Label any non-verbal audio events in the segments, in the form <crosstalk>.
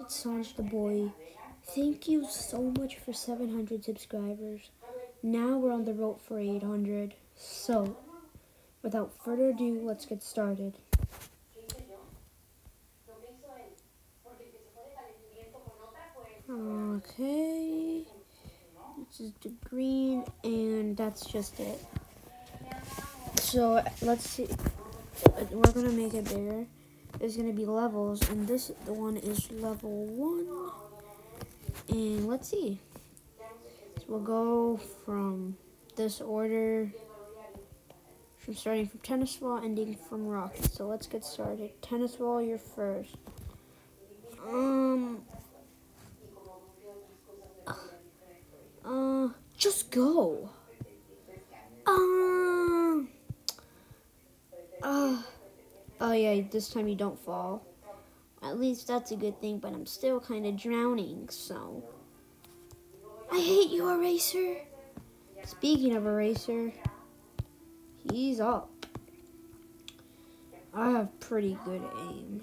It's Saanjh the Boi. Thank you so much for 700 subscribers. Now we're on the road for 800. So, without further ado, let's get started. Okay. This is the green, and that's just it. So, let's see. We're gonna make it bigger is going to be levels, and this the one is level one. And let's see. So we'll go from this order, from starting from tennis ball, ending from rocket. So let's get started. Tennis ball, you're first. Um. Uh, just go. Um. Uh. This time you don't fall. At least that's a good thing, but I'm still kind of drowning, so. I hate you, Eraser. Speaking of Eraser, he's up. I have pretty good aim.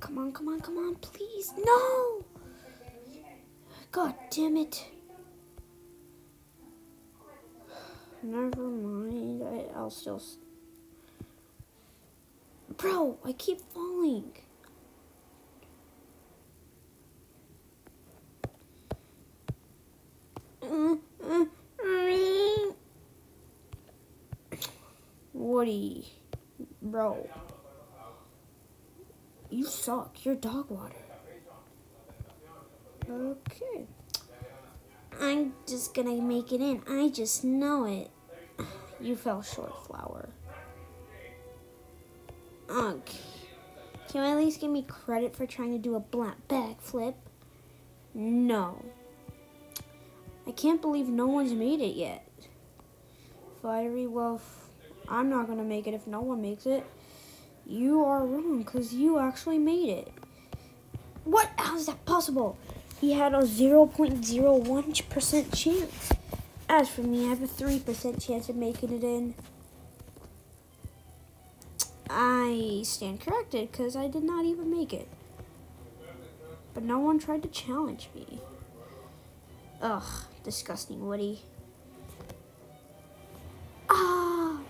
Come on, come on, come on, please. No! God damn it. Never mind. I, I'll still. Bro, I keep falling. Woody, bro, you suck. You're dog water. Okay. I'm just gonna make it in. I just know it. <sighs> You fell short, Flower. Okay. Can you at least give me credit for trying to do a black backflip? No. I can't believe no one's made it yet. Firey Wolf, I'm not going to make it if no one makes it. You are wrong because you actually made it. What? How is that possible? He had a 0.01% chance. As for me, I have a 3% chance of making it in. I stand corrected because I did not even make it. But no one tried to challenge me. Ugh, disgusting Woody. Ah!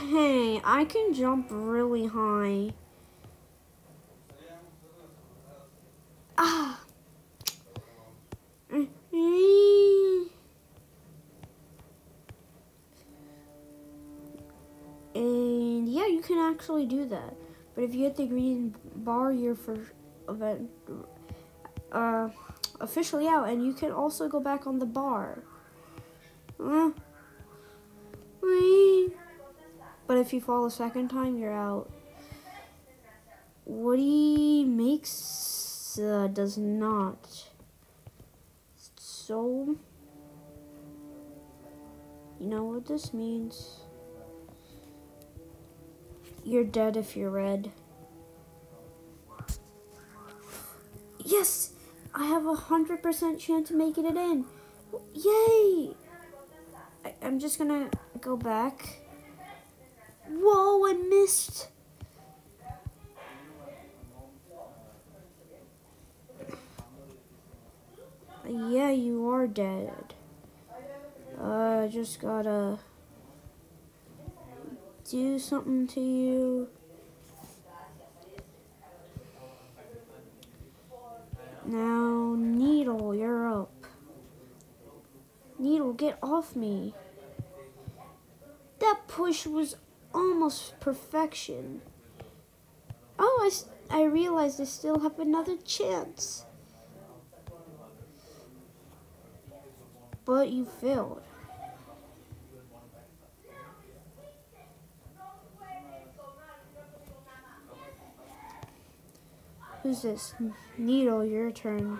Hey, I can jump really high. Ah! Can actually do that. But if you hit the green bar, you're for event uh, officially out, and you can also go back on the bar. But if you fall a second time, you're out. Woody makes uh, does not. So, you know what this means. You're dead if you're red. Yes! I have a hundred percent chance of making it in. Yay! I, I'm just gonna go back. Whoa, I missed! Yeah, you are dead. Uh, just gotta do something to you. Now, Needle, you're up. Needle, get off me. That push was almost perfection. Oh, I, I realized I still have another chance. But you failed. Who's this? Needle, your turn.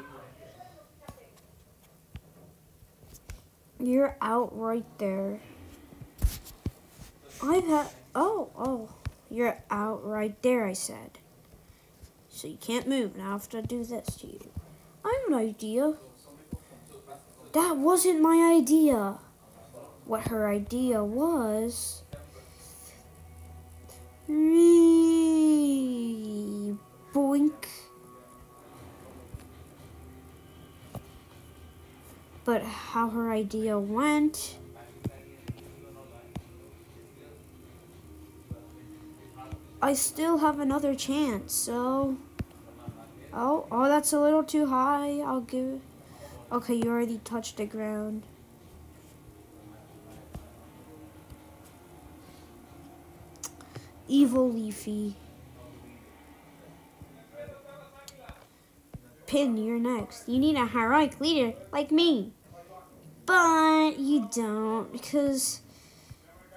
You're out right there. I've had. Oh, oh. You're out right there, I said. So you can't move. Now I have to do this to you. I have an idea. That wasn't my idea. What her idea was. Three. But how her idea went. I still have another chance, so. Oh, oh, that's a little too high. I'll give. Okay, you already touched the ground. Evil Leafy. Pin, you're next. You need a heroic leader like me. But you don't, because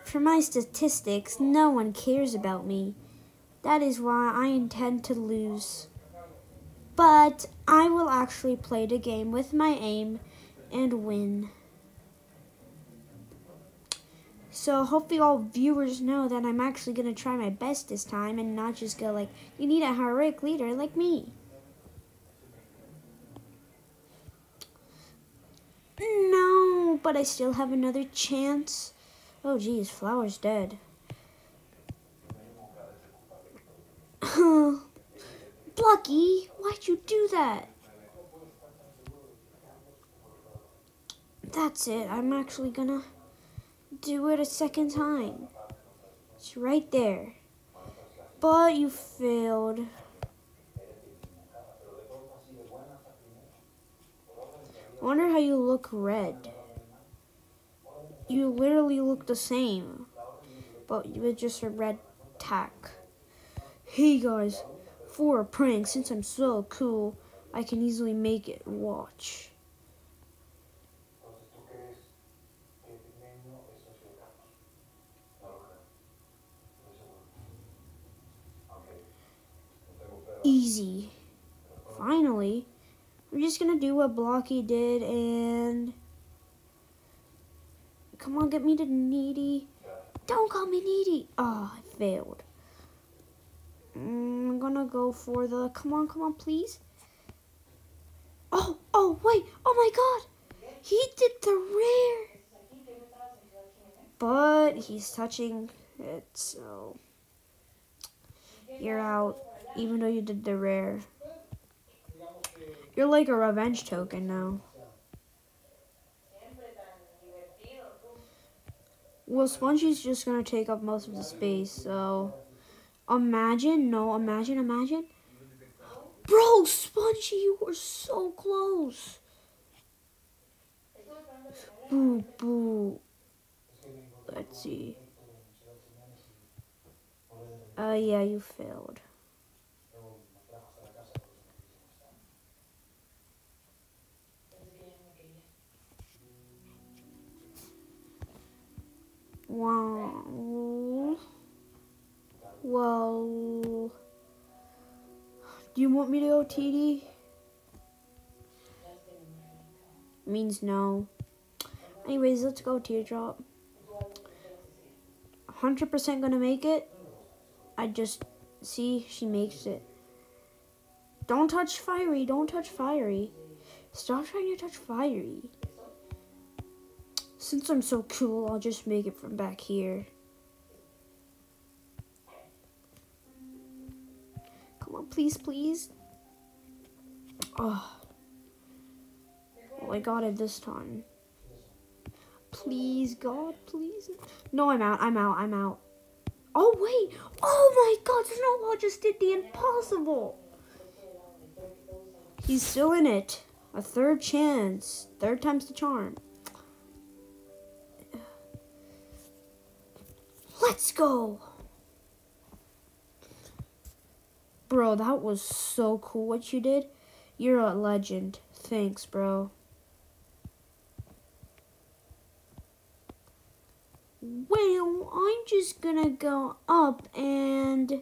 for my statistics, no one cares about me. That is why I intend to lose. But I will actually play the game with my aim and win. So hopefully all viewers know that I'm actually going to try my best this time and not just go like, you need a heroic leader like me. No, but I still have another chance. Oh geez, Flower's dead. <laughs> Blocky, why'd you do that? That's it. I'm actually gonna do it a second time. It's right there. But you failed. I wonder how you look red. You literally look the same, but with just a red tack. Hey guys, for a prank, since I'm so cool, I can easily make it. Watch. Easy. Finally. We're just gonna do what Blocky did and... Come on, get me to Needy. Don't call me Needy. Oh, I failed. Mm, I'm gonna go for the... Come on, come on, please. Oh, oh, wait. Oh, my God. He did the rare. But he's touching it, so... You're out even though you did the rare. You're like a revenge token now. Well, Spongy's just gonna take up most of the space, so imagine, no, imagine, imagine. Bro, Spongy, you were so close. Boo, boo. Let's see. Uh, yeah, you failed. Wow. Well. Do you want me to go TD? Means no. Anyways, let's go teardrop. 100% gonna make it. I just see she makes it. Don't touch Firey. Don't touch Firey. Stop trying to touch Firey. Since I'm so cool, I'll just make it from back here. Come on, please, please. Ah. Oh. Well, I got it this time. Please, God, please. No, I'm out, I'm out, I'm out. Oh, wait. Oh, my God. Snowball just did the impossible. He's still in it. A third chance. Third time's the charm. Let's go. Bro, that was so cool what you did. You're a legend. Thanks, bro. Well, I'm just gonna go up and...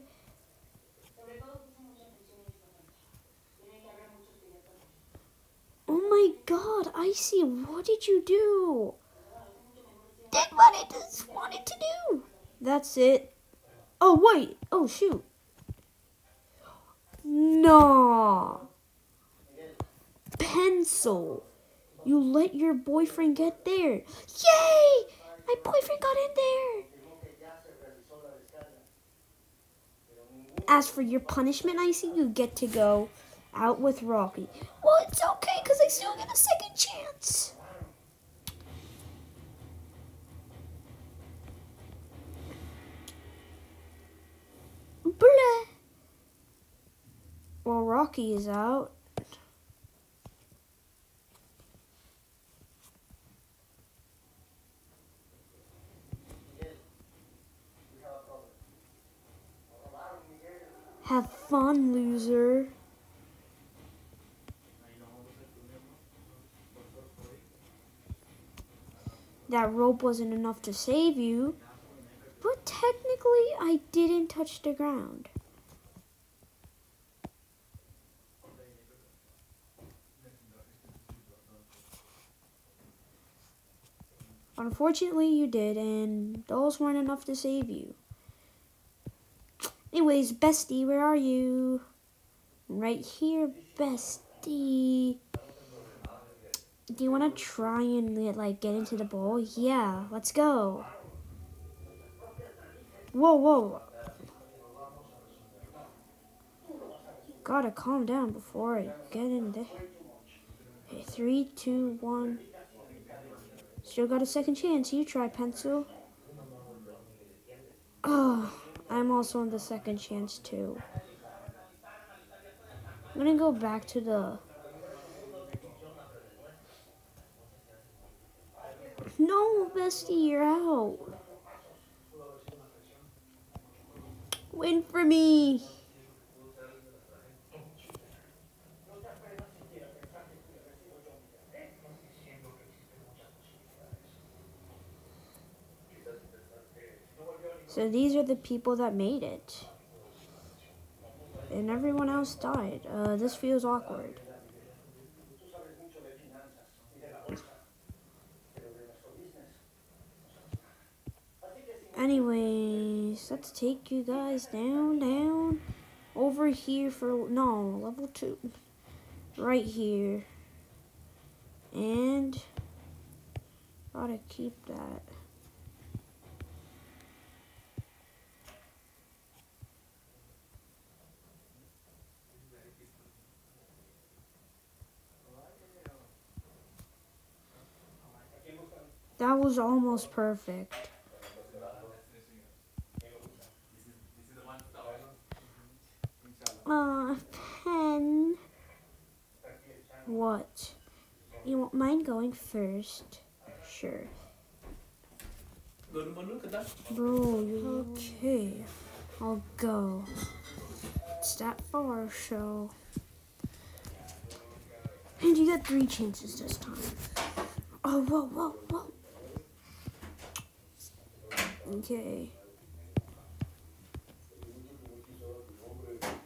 Oh my god, Icy, what did you do? Did what it just wanted to do. That's it. Oh, wait. Oh, shoot. No. Pencil. You let your boyfriend get there. Yay! My boyfriend got in there. As for your punishment, Icy, you get to go out with Rocky. Well, it's okay because I still get a second chance. Blah. Well, Rocky is out. Have fun, loser. That rope wasn't enough to save you, technically I didn't touch the ground. Unfortunately, you did, and those weren't enough to save you. Anyways, bestie, where are you? Right here, bestie. Do you want to try and like get into the bowl? Yeah, let's go. Whoa, whoa. Gotta calm down before I get in there. Okay, three, two, one. Still got a second chance. You try, pencil. Oh. I'm also on the second chance too. I'm gonna go back to the No, bestie, you're out. Win for me. So these are the people that made it. And everyone else died. Uh, this feels awkward. Anyways, let's take you guys down, down, over here for, no, level two, right here. And, gotta keep that. That was almost perfect. Uh, pen. What? You won't mind going first? Sure. Bro, okay. I'll go. It's that far, so. And you got three chances this time. Oh, whoa, whoa, whoa. Okay.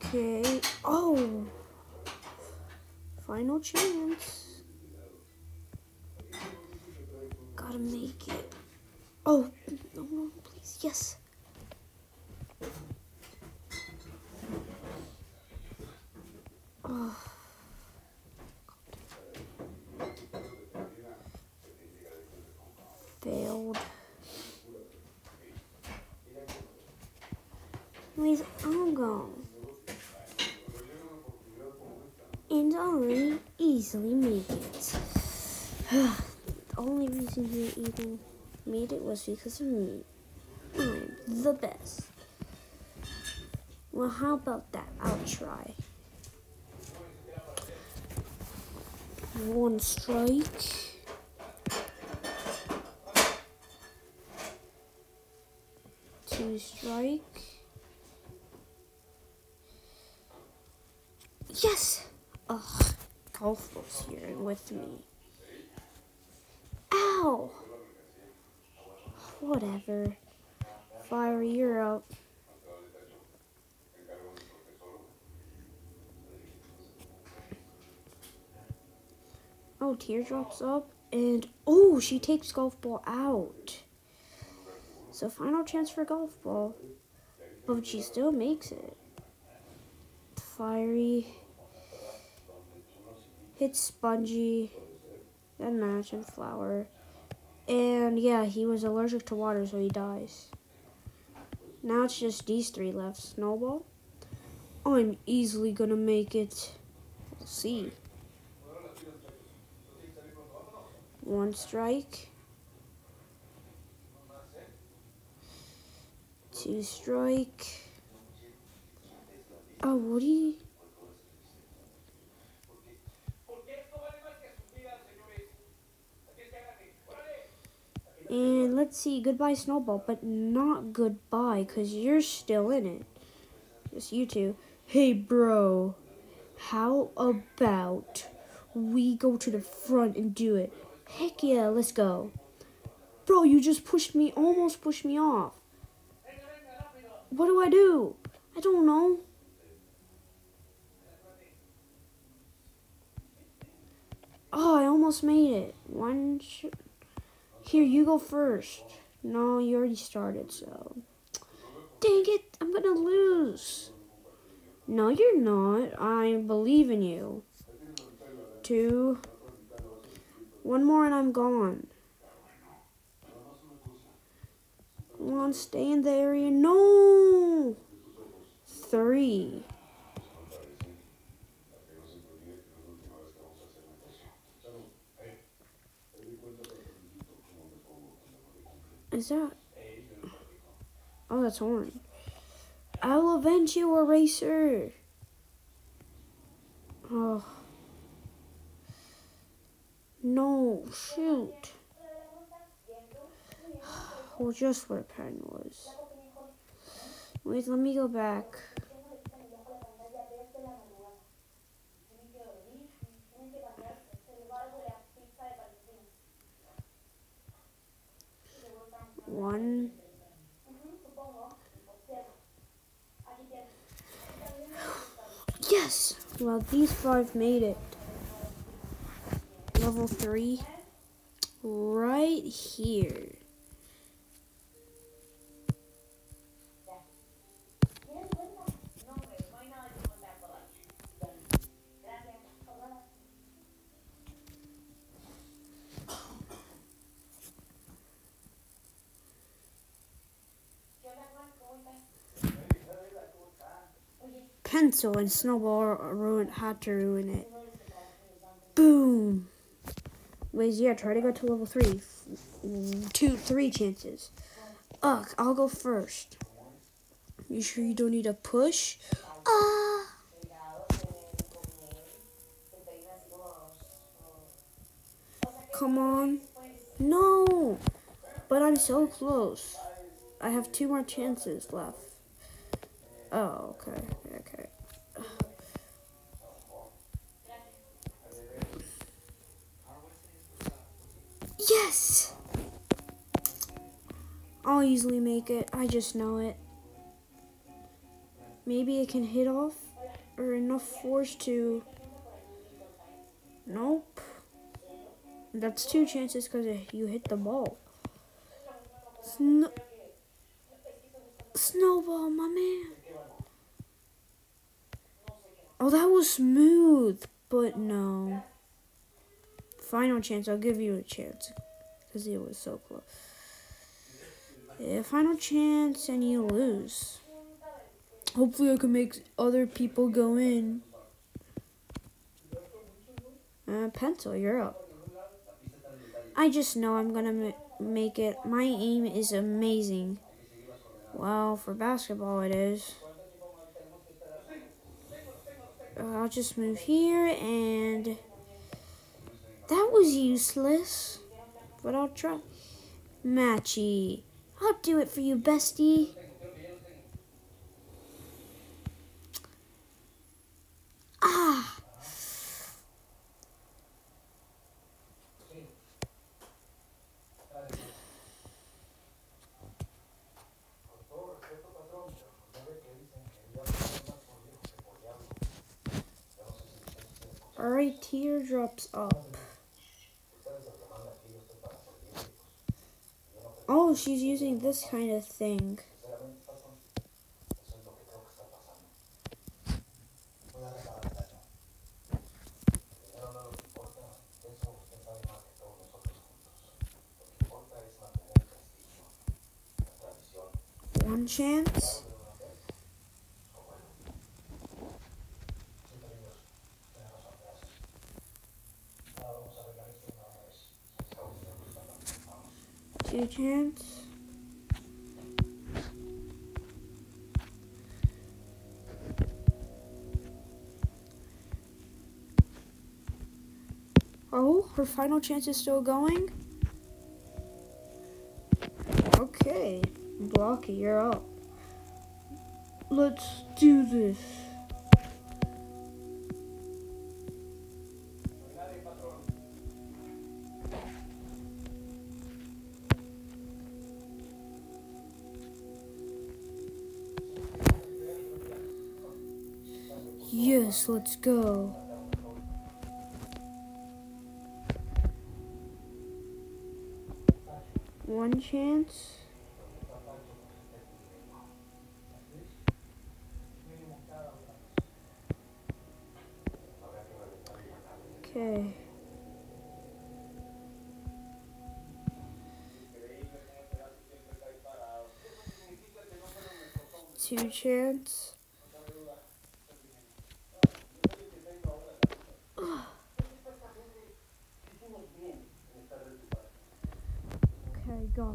Okay. Oh. Final chance. Gotta make it. Oh, no, please. Yes. Oh. Failed. Anyways, I'm gone. And I'll easily make it. the only reason he even made it was because of me. I'm the best. Well, how about that? I'll try. One strike. Two strike. Yes! Ugh, golf was here with me. Ow! Whatever. Fire, you're up. Oh, teardrops up. And, oh, she takes golf ball out. So final chance for golf ball. But she still makes it. Firey hits Spongy, then Match and Flower. And yeah, he was allergic to water, so he dies. Now it's just these three left. Snowball, I'm easily gonna make it. See. One strike. Two strike. Oh, what And let's see, goodbye Snowball, but not goodbye, because you're still in it. Just you two. Hey, bro, how about we go to the front and do it? Heck yeah, let's go. Bro, you just pushed me, almost pushed me off. What do I do? I don't know. Oh, I almost made it. One. Here, you go first. No, you already started, so. Dang it, I'm gonna lose. No, you're not. I believe in you. Two. One more and I'm gone. Come on, stay in the area. No! Three. Is that? Oh, that's orange. I'll avenge you, Eraser. Oh. No, shoot. <sighs> Well, just where pen was. Wait, let me go back. One. Yes! Well, these five made it. Level three. Right here. Pencil and Snowball ruined, had to ruin it. Boom! Wait, yeah, try to go to level three. Two, three chances. Ugh, I'll go first. You sure you don't need a push? Ah! Come on. No! But I'm so close. I have two more chances left. Oh, okay, okay. Yes! I'll easily make it. I just know it. Maybe it can hit off or enough force to. Nope. That's two chances because you hit the ball. Sno Snowball, my man. Oh, that was smooth, but no. Final chance, I'll give you a chance. Because it was so close. Yeah, final chance, and you lose. Hopefully I can make other people go in. Uh, pencil, you're up. I just know I'm gonna ma make it. My aim is amazing. Well, for basketball it is. Uh, I'll just move here and that was useless. But I'll try. Matchy. I'll do it for you, bestie. Ah! Alright, teardrops up. Oh, she's using this kind of thing. One chance. Chance. Oh, her final chance is still going? Okay, Blocky, you're up. Let's do this. Let's go. One chance. Okay. Two chance.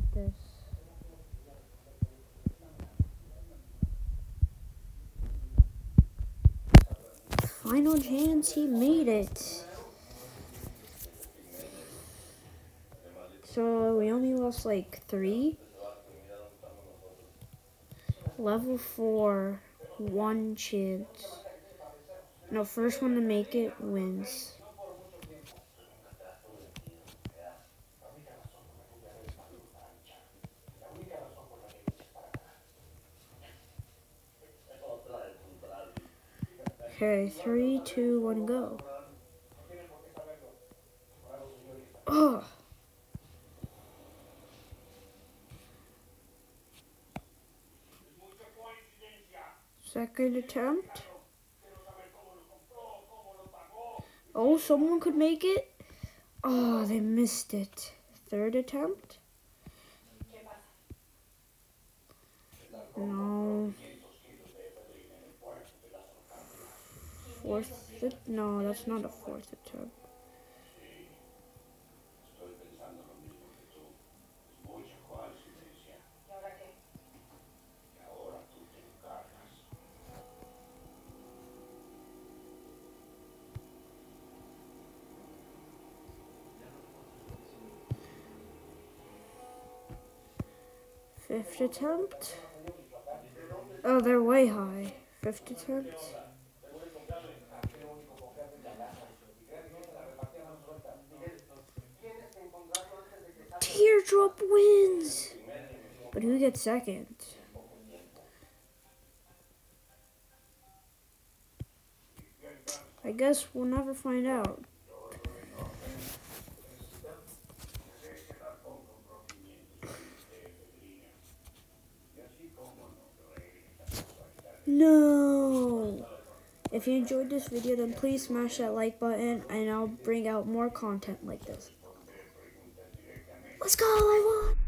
Got this. Final chance, he made it. So we only lost like three. Level four, one chance. No, first one to make it wins. Okay, three, two, one, go. Oh. Second attempt. Oh, someone could make it. Oh, they missed it. Third attempt. No. Fourth. No, that's not a fourth attempt. Fifth attempt. Oh, they're way high. Fifth attempt. Teardrop wins. But who gets second? I guess we'll never find out. No! If you enjoyed this video, then please smash that like button and I'll bring out more content like this. Let's go, I won!